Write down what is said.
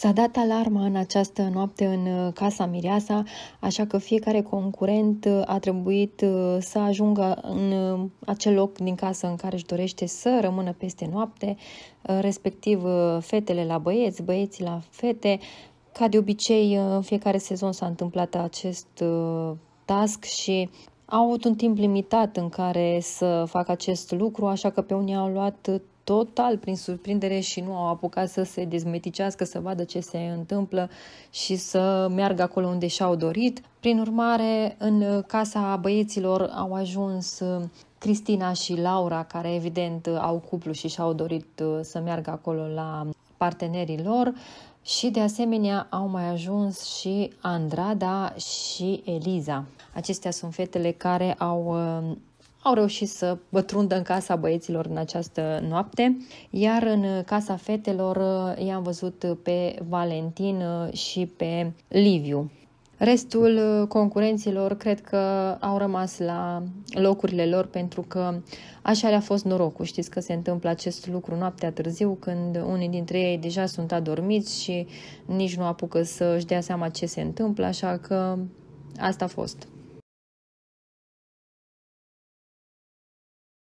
S-a dat alarma în această noapte în uh, casa Mireasa, așa că fiecare concurent uh, a trebuit uh, să ajungă în acel loc din casă în care își dorește să rămână peste noapte, respectiv fetele la băieți, băieții la fete. Ca de obicei, în fiecare sezon s-a întâmplat acest task și au avut un timp limitat în care să facă acest lucru, așa că pe unii au luat total prin surprindere și nu au apucat să se dezmeticească, să vadă ce se întâmplă și să meargă acolo unde și-au dorit. Prin urmare, în casa băieților au ajuns uh, Cristina și Laura, care evident au cuplu și și-au dorit uh, să meargă acolo la partenerii lor. Și de asemenea au mai ajuns și Andrada și Eliza. Acestea sunt fetele care au uh, au reușit să pătrundă în casa băieților în această noapte, iar în casa fetelor uh, i-am văzut pe Valentin uh, și pe Liviu. Restul uh, concurenților cred că au rămas la locurile lor pentru că așa le-a fost norocul. Știți că se întâmplă acest lucru noaptea târziu când unii dintre ei deja sunt adormiți și nici nu apucă să își dea seama ce se întâmplă, așa că asta a fost.